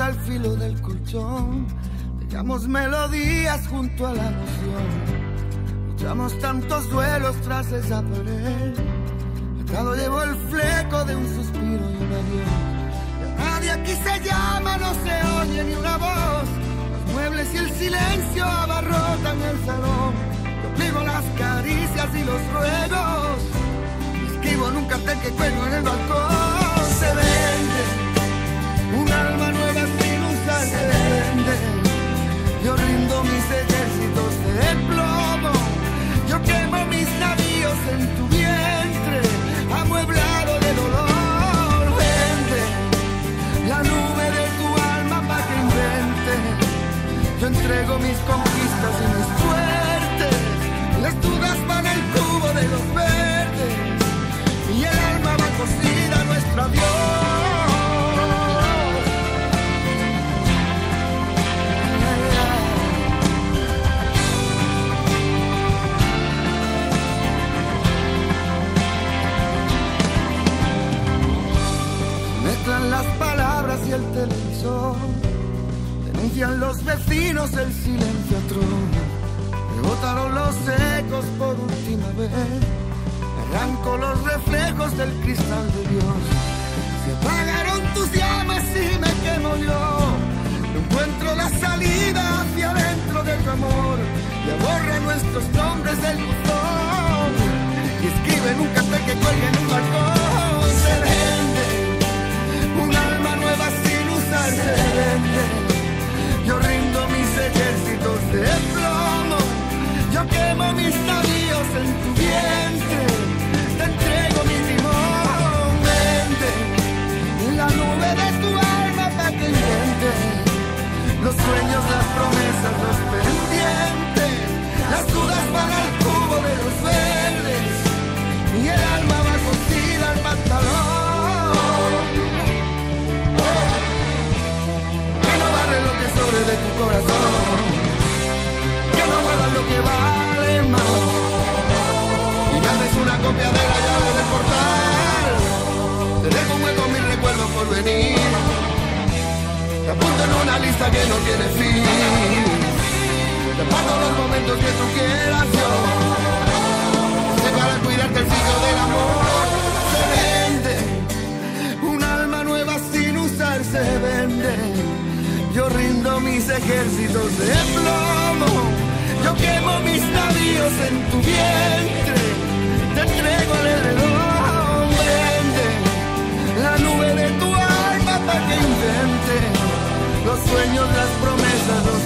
al filo del colchón. Dejamos melodías junto a la noción. Luchamos tantos duelos tras esa pared. Atado llevo el fleco de un suspiro y un adiós. Nadie aquí se llama, no se oye ni una voz. Los muebles y el silencio abarrotan el salón. Yo las caricias y los ruegos. Escribo en un cartel que cuelgo en el conquistas y mis suertes. Las dudas van al cubo de los verdes. Y el alma va cocida a nuestro. Mezclan las palabras y el televisor. Denuncian los vecinos el silencio atroz. Me botaron los ecos por última vez. Arranco los reflejos del cristal de Dios. Se apagaron tus llamas y me quemo yo. No encuentro la salida hacia adentro de tu amor. Y borra nuestros nombres del buzón. Y escribe en un cartel que cuelga en un balcón. Te apunto en una lista que no tiene fin. Te paso los momentos que tú quieras yo. Sé para cuidarte el ciclo del amor. Se vende un alma nueva sin usar se vende. Yo rindo mis ejércitos de plomo. Los sueños, las promesas, los